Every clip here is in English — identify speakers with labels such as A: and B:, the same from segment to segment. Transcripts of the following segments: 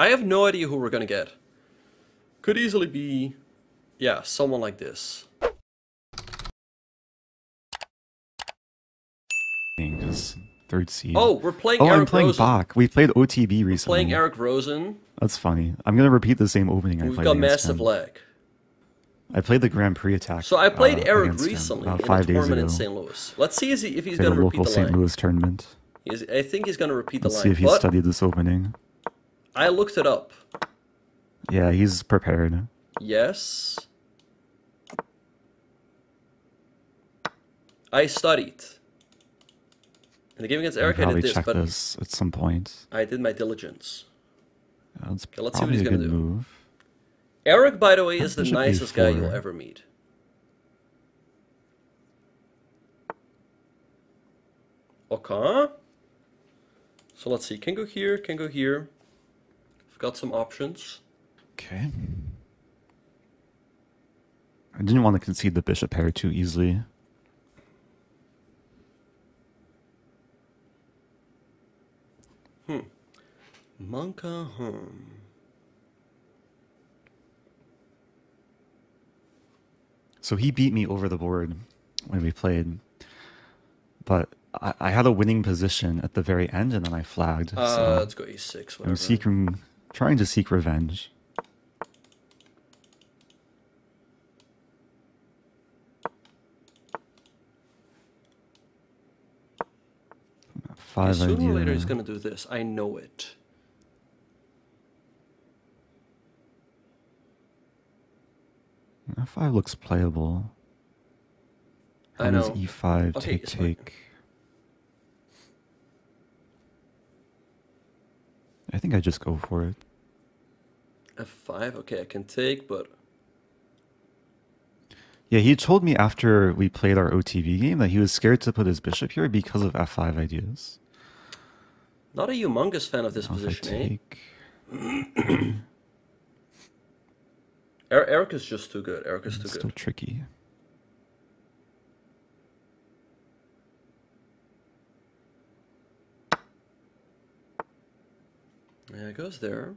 A: I have no idea who we're gonna get. Could easily be, yeah, someone like this.
B: Third seed.
A: Oh, we're playing
B: Oh,
A: Eric
B: I'm playing
A: Rosen.
B: Bach. We played OTB recently.
A: Playing Eric Rosen.
B: That's funny. I'm gonna repeat the same opening I
A: We've
B: played
A: got massive
B: him.
A: leg.
B: I played the Grand Prix attack.
A: So I played
B: uh,
A: Eric
B: him
A: recently
B: about
A: in a
B: five days
A: tournament
B: ago.
A: in St. Louis. Let's see is he, if he's
B: a
A: gonna repeat
B: local
A: the
B: St.
A: line.
B: Louis tournament.
A: He's, I think he's gonna repeat the
B: Let's
A: line.
B: see if he studied this opening.
A: I looked it up.
B: Yeah, he's prepared.
A: Yes. I studied. In the game against Eric, I did this,
B: check
A: but
B: this at some point.
A: I did my diligence. Okay, let's see what he's gonna do.
B: move.
A: Eric, by the way, is the nicest guy you'll ever meet. Okay. So let's see. Can go here, can go here. Got some options.
B: Okay. I didn't want to concede the bishop pair too easily. Hmm.
A: Monka home.
B: So he beat me over the board when we played. But I, I had a winning position at the very end and then I flagged.
A: Uh,
B: so
A: let's go e6, whatever.
B: I'm seeking, trying to seek revenge. Five
A: sooner or later he's gonna do this. I know it.
B: F5 looks playable.
A: I
B: How does
A: know.
B: E5
A: Okay,
B: take take? I think I just go for it.
A: F5, okay, I can take, but
B: Yeah, he told me after we played our OTB game that he was scared to put his bishop here because of F5 ideas.
A: not a humongous fan of this
B: Now
A: position, eh?
B: take,
A: Er- Eric is just too good. Eric is too good.
B: still tricky.
A: Yeah, it goes there.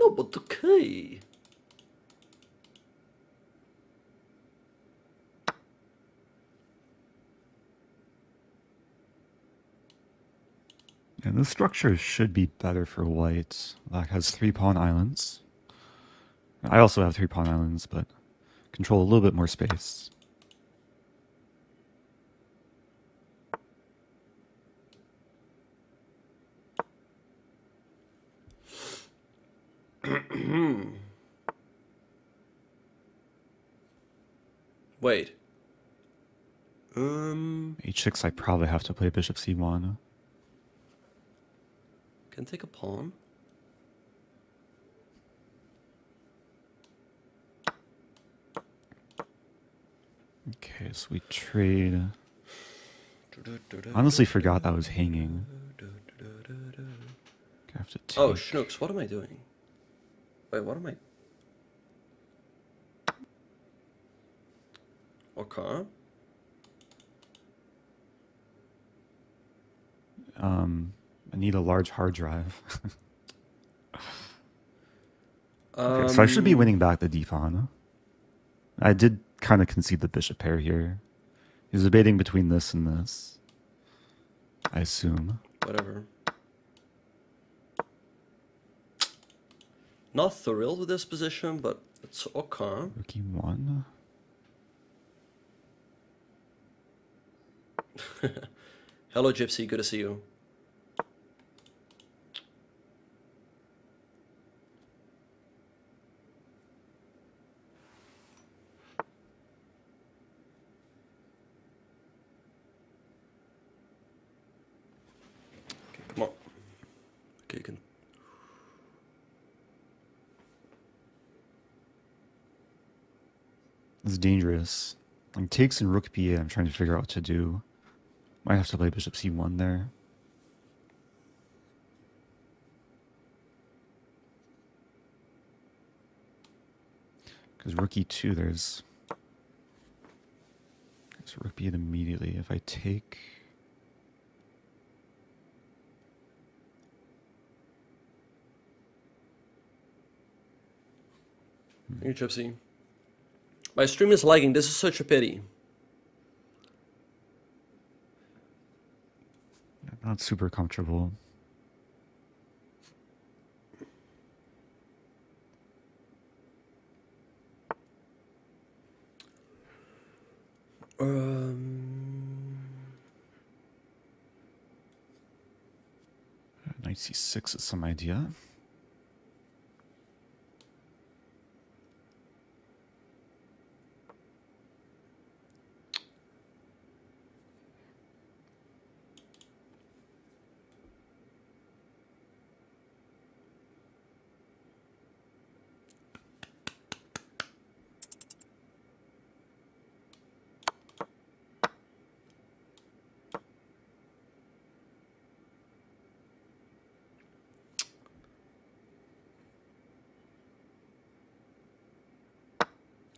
A: No, but okay.
B: And this structure should be better for white. Black has three pawn islands. I also have three pawn islands, but control a little bit more space.
A: Wait. Um,
B: H6, I probably have to play bishop c1.
A: can take a pawn.
B: Okay, so we trade. Honestly, forgot that was hanging. I have to take.
A: Oh, Schnooks, what am I doing? Wait, what am I? Okay.
B: Um, I need a large hard drive. okay, so I should be
A: Um,
B: winning back the d pawn. I did kind of concede the bishop pair here. He's debating between this and this. I assume.
A: Whatever. Not thrilled with this position, but it's okay.
B: Rook e1.
A: Hello, Gypsy. Good to see you.
B: It's dangerous. Like takes and rook b8. I'm trying to figure out what to do. Might have to play bishop c1 there. Because rook e2, there's, there's rook b8 immediately. If I take...
A: Gypsy. My stream is lagging. This is such a pity.
B: Not super comfortable.
A: Um,
B: Knight c6 is some idea.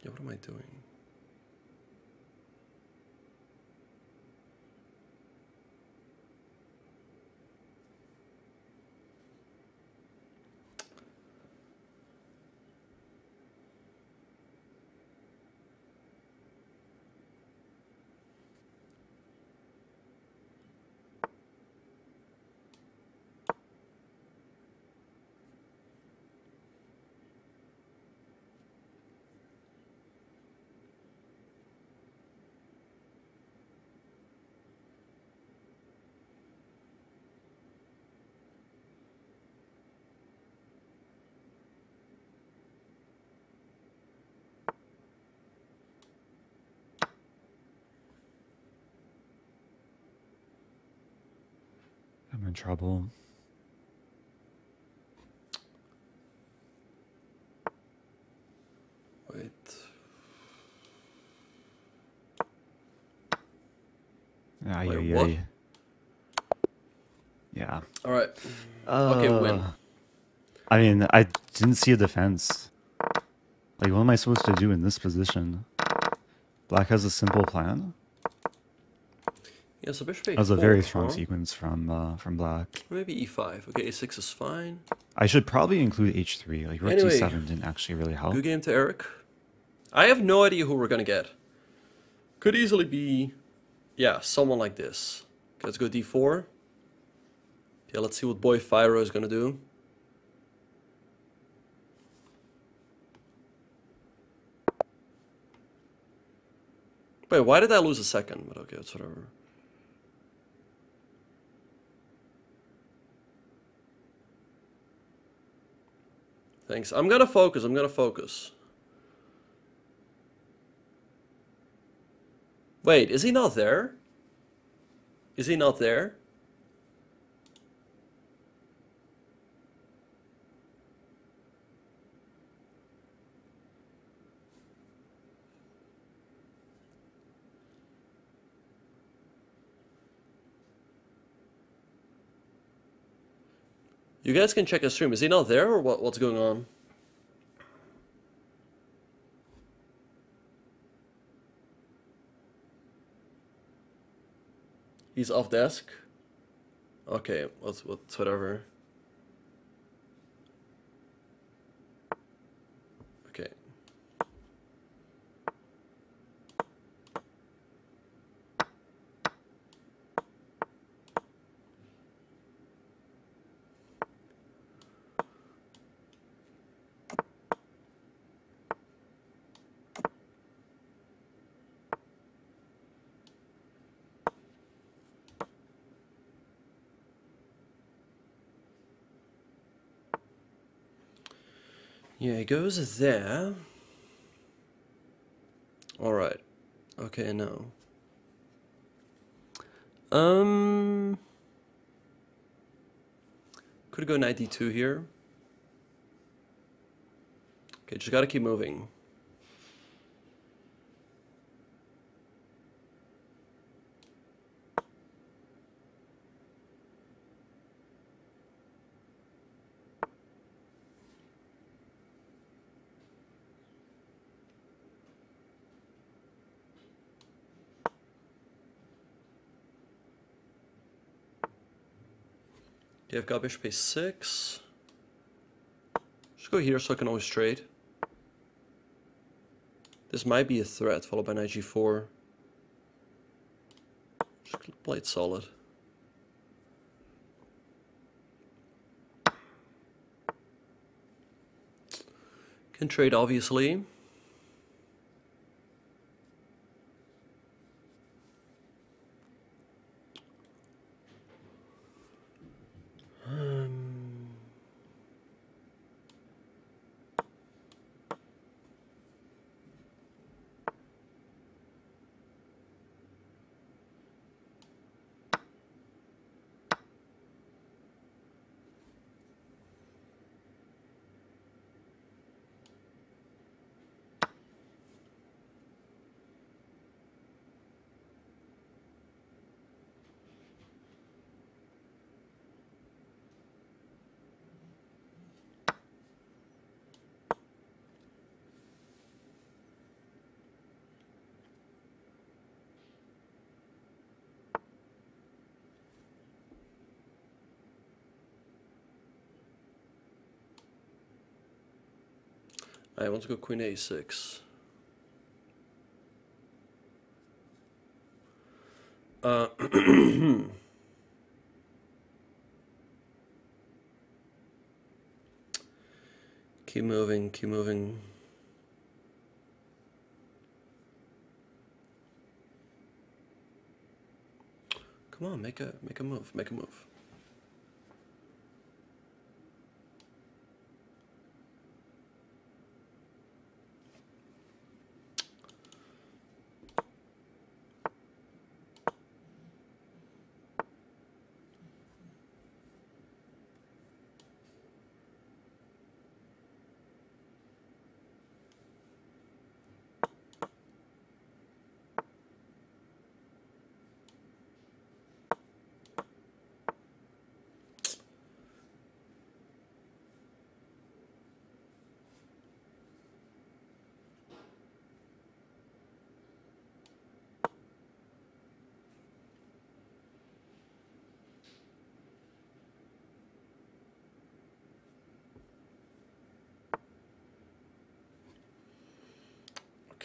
A: Yeah, what am I doing?
B: In trouble.
A: Wait.
B: Ay,
A: Wait,
B: ay,
A: what?
B: Yeah.
A: All right. Okay, win.
B: Uh, I mean, I didn't see a defense. Like, what am I supposed to do in this position? Black has a simple plan.
A: Yeah, so bishop
B: That
A: a4.
B: was a very strong sequence from uh, from Black.
A: Maybe e5. Okay, a6 is fine.
B: I should probably include h3. Like, rook
A: Anyway.
B: d7 didn't actually really help.
A: Good game to Eric. I have no idea who we're gonna get. Could easily be, yeah, someone like this. Okay, let's go d4. Yeah, let's see what boy Fyro is gonna do. Wait, why did I lose a second? But okay, it's whatever. Thanks. I'm gonna focus. I'm gonna focus. Wait, is he not there? Is he not there? You guys can check his stream. Is he not there or what, what's going on? He's off desk? Okay, what's, what's whatever. Okay. Yeah, it goes there. Alright. Okay, now. Um. Could go knight d2 here. Okay, just gotta keep moving. Okay, I've got bishop a6. Just go here so I can always trade. This might be a threat, followed by knight g4. Just play it solid. Can trade, obviously. I want to go queen a6. Uh, keep moving, keep moving. Come on, make a make a move, make a move.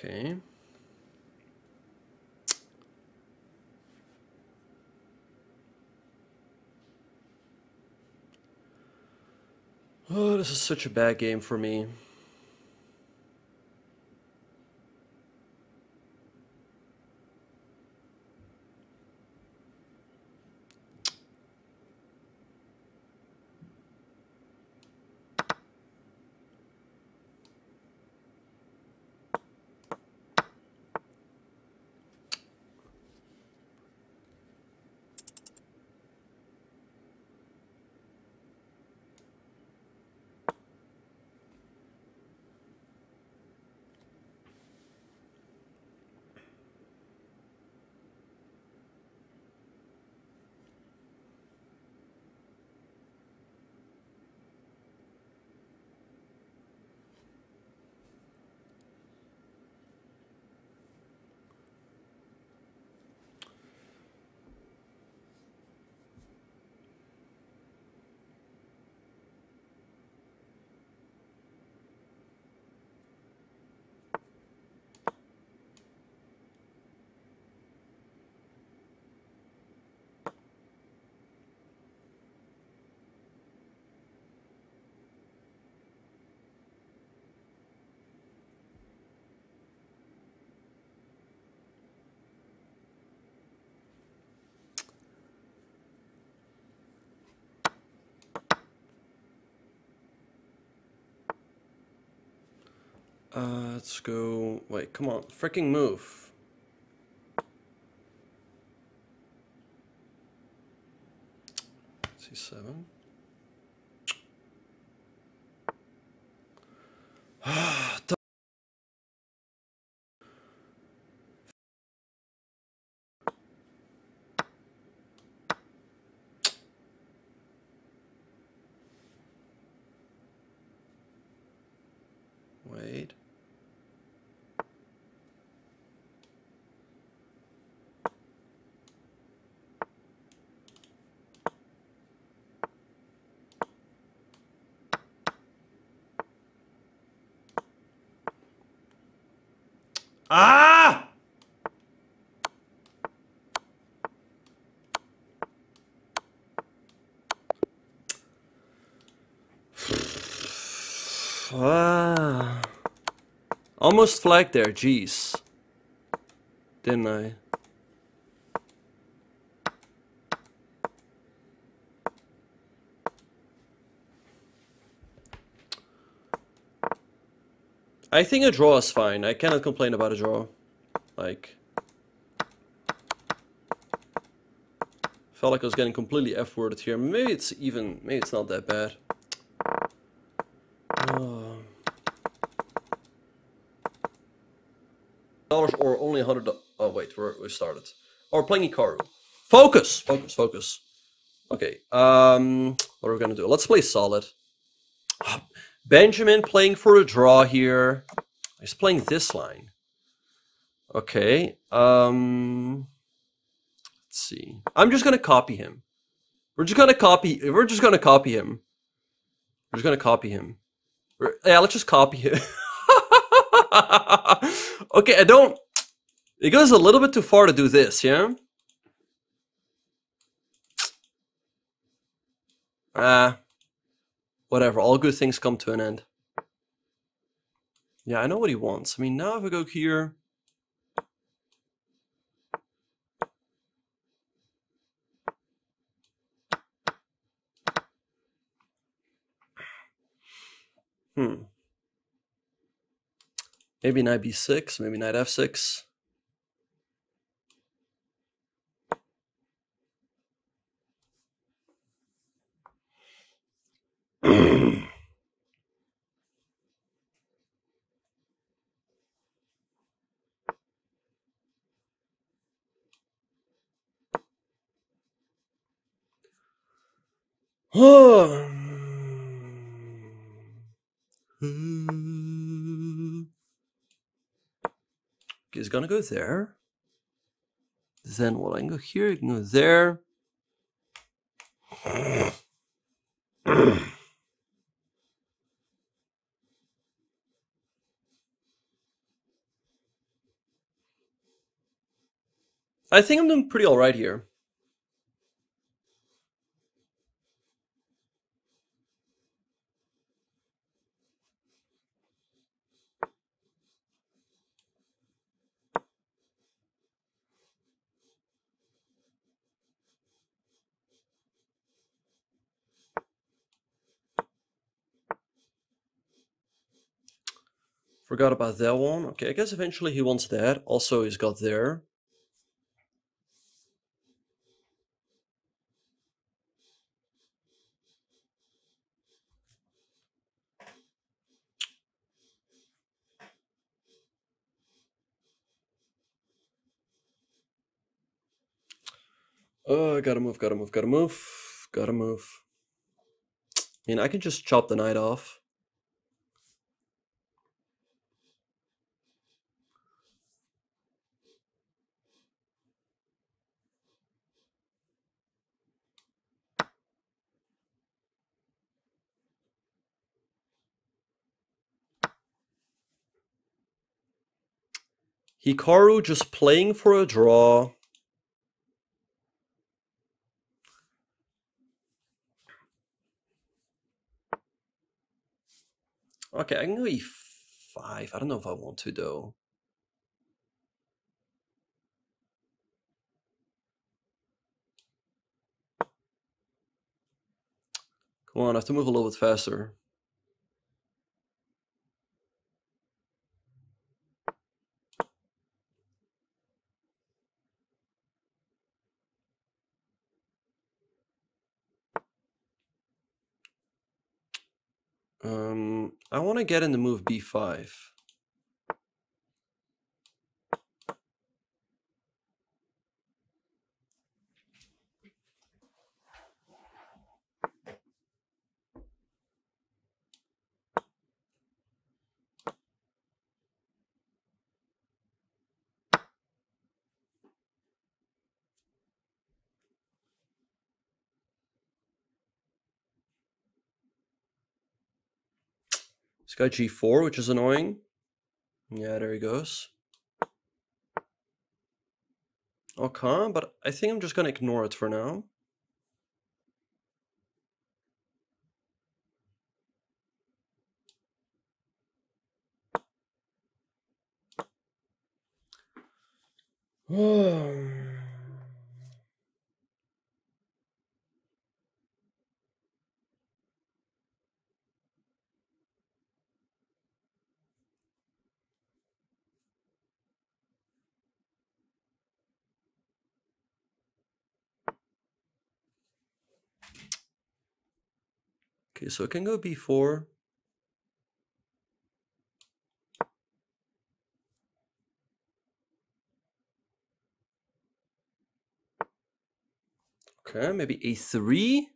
A: Okay. Oh, this is such a bad game for me. Uh, let's go. Wait, come on. Freaking move. C7. Wait. Ah! ah. Almost flagged there, jeez. Didn't I? I think a draw is fine. I cannot complain about a draw. Like... Felt like I was getting completely F-worded here. Maybe it's even... Maybe it's not that bad. Oh. Dollars or only a hundred... Oh, wait. We're, we started. Or playing Hikaru. Focus! Focus, focus. Okay. Um, what are we gonna do? Let's play solid. Benjamin playing for a draw here. He's playing this line. Okay. Um let's see. I'm just gonna copy him. We're just gonna copy we're just gonna copy him. We're just gonna copy him. We're, yeah, let's just copy him. okay, I don't it goes a little bit too far to do this, yeah? Ah, whatever, all good things come to an end. Yeah, I know what he wants. I mean, now if I go here... Hmm. Maybe knight b6, maybe knight f6. He's gonna go there. Then what I can go here, I can go there. I think I'm doing pretty alright here. Forgot about that one. Okay, I guess eventually he wants that. Also, he's got there. Oh, I gotta move, gotta move, gotta move, gotta move. I mean, I can just chop the knight off. Hikaru just playing for a draw. Okay, I can go e5. I don't know if I want to though. Come on, I have to move a little bit faster. Um, I want to get in the move b5. It's got g4, which is annoying. Yeah, there he goes. Okay, but I think I'm just going to ignore it for now. Okay, so it can go b4. Okay, maybe a3.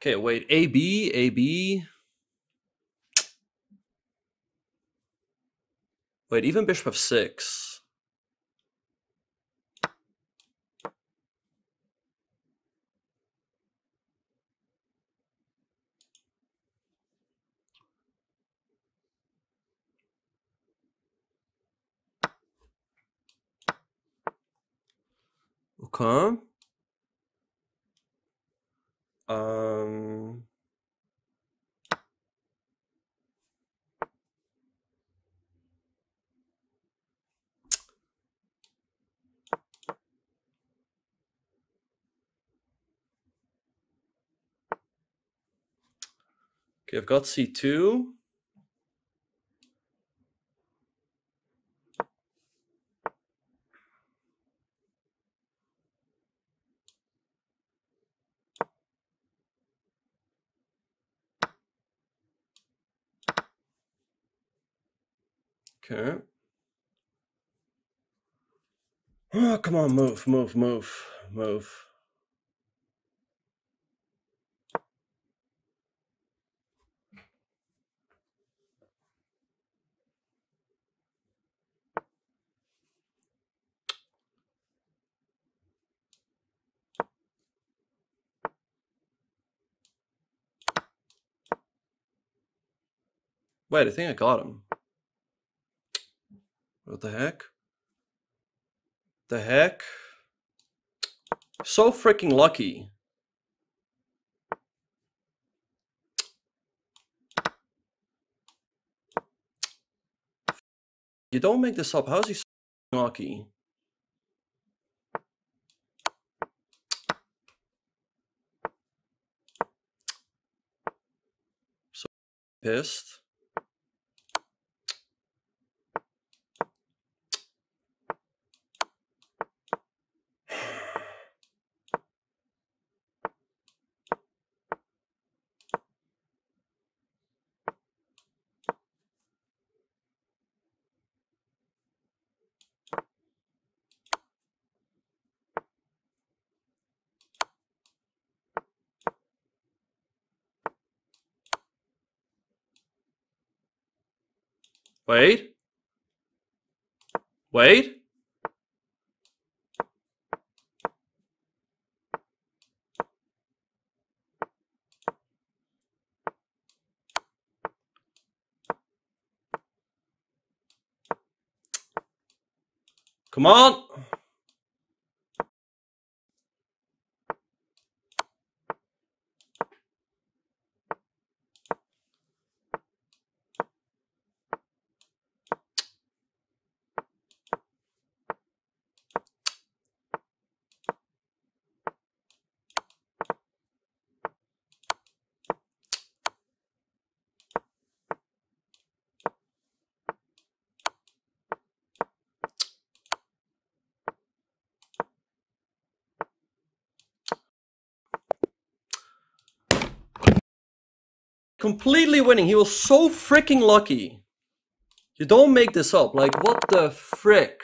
A: Okay, wait, AB, AB. Wait, even bishop of 6 Okay. Um. Okay, I've got c2. Okay. Oh, come on, move, move, move, move. Wait, I think I got him. What the heck? The heck? So freaking lucky. You don't make this up. How's he so lucky? So pissed. Wait. Wait. Come on. Completely winning. He was so freaking lucky. You don't make this up. Like, what the frick?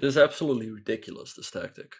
A: This is absolutely ridiculous, this tactic.